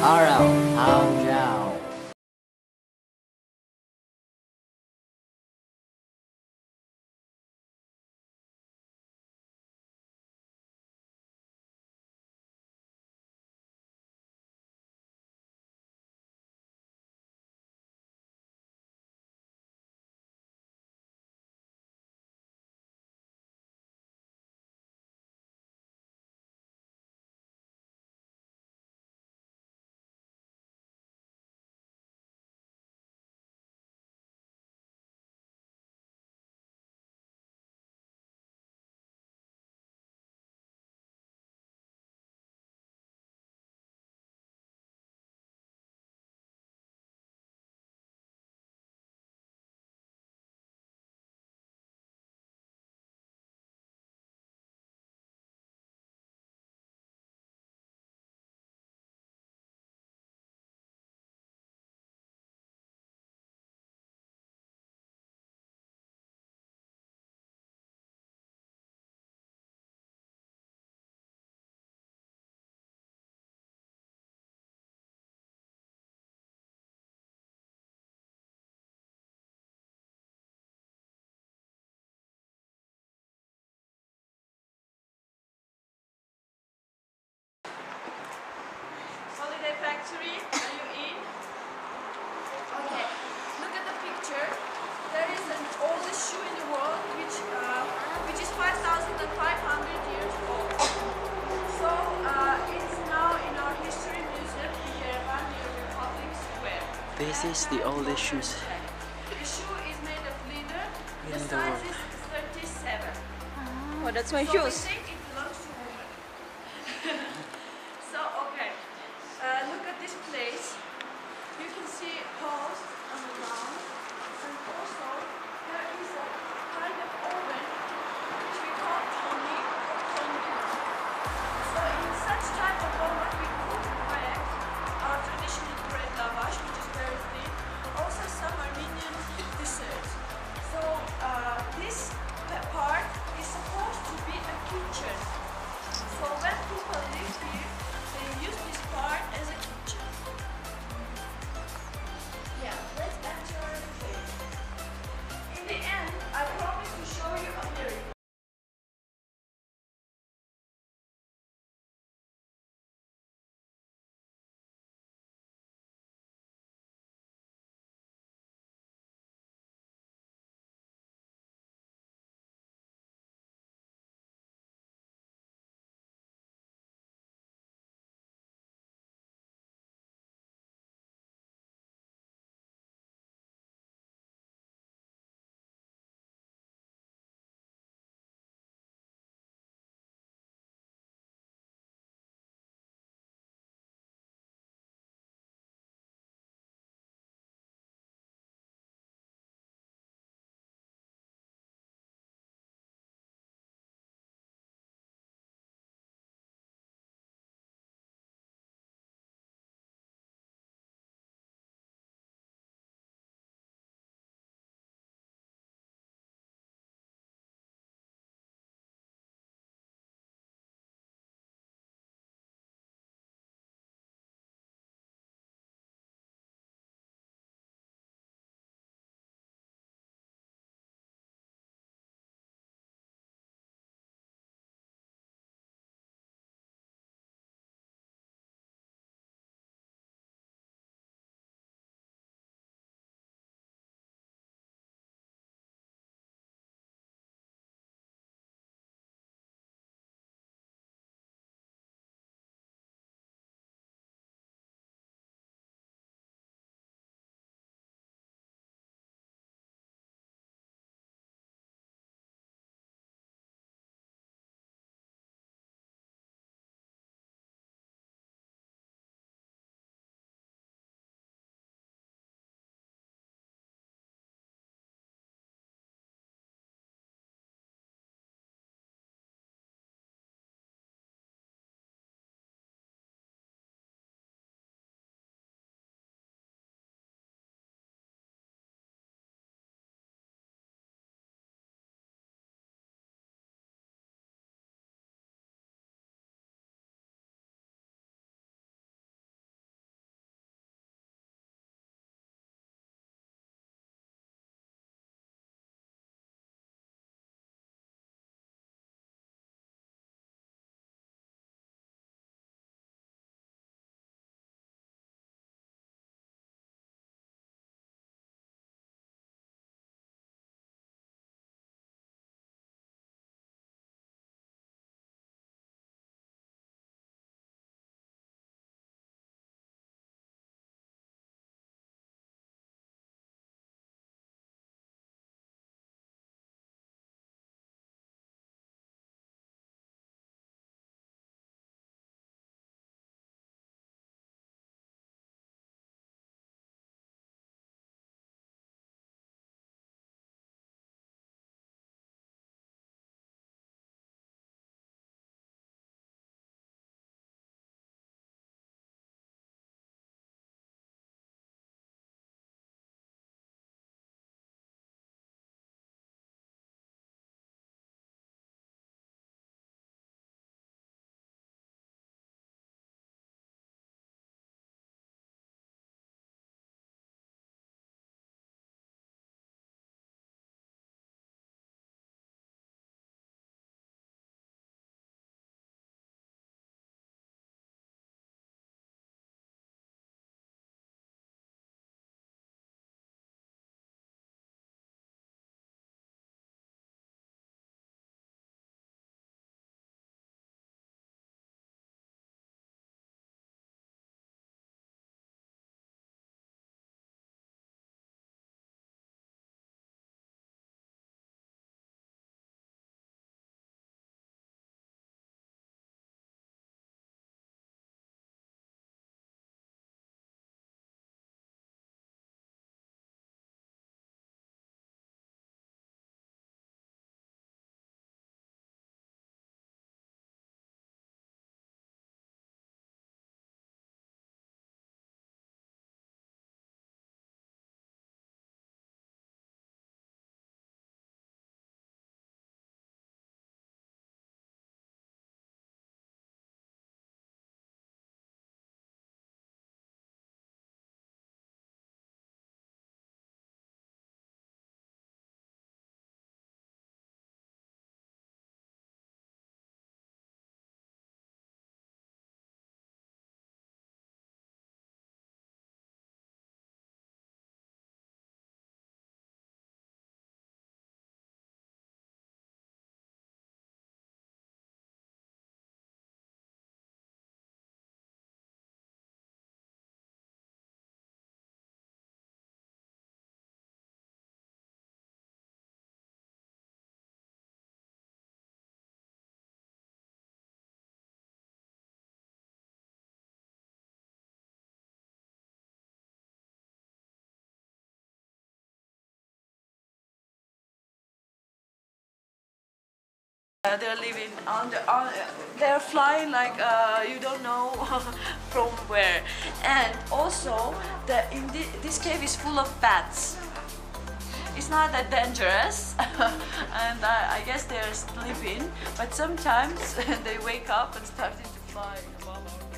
Hao Zhao. Holiday are you in? Okay, look at the picture. There is an oldest shoe in the world which uh, which is 5,500 years old. So uh, it's now in our history museum in Yerevan near Republic Square. This is the oldest shoes. The shoe is made of leather. The In the size world. is 37. Oh, that's my So we shoes. 3 Uh, they're living on the on, they're flying like uh, you don't know from where. And also the in the, this cave is full of bats. It's not that dangerous and uh, I guess they're sleeping but sometimes they wake up and starting to fly. Above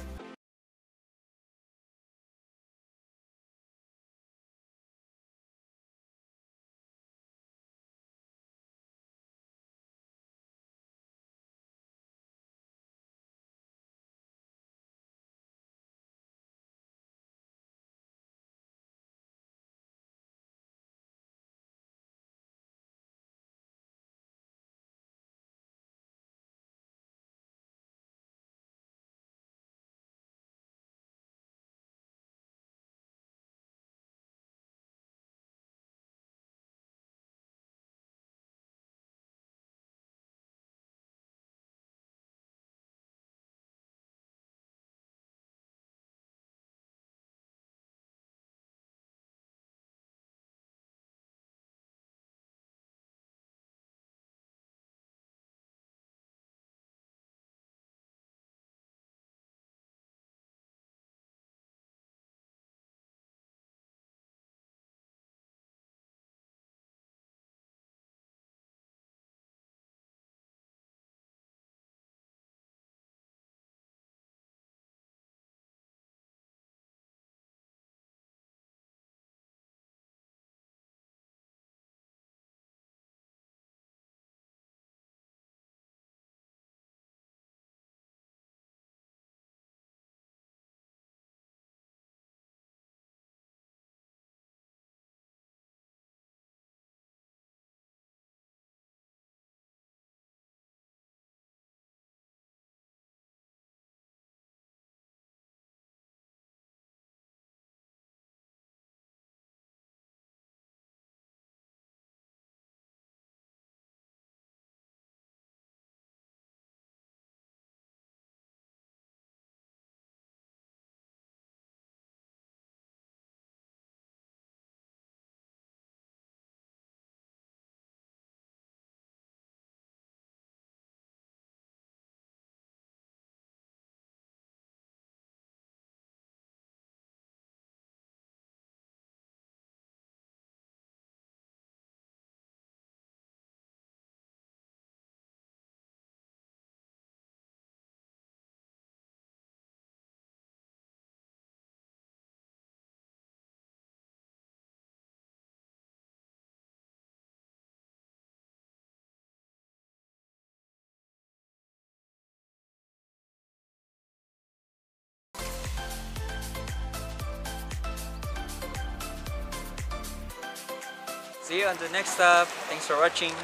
See you on the next stop. Thanks for watching.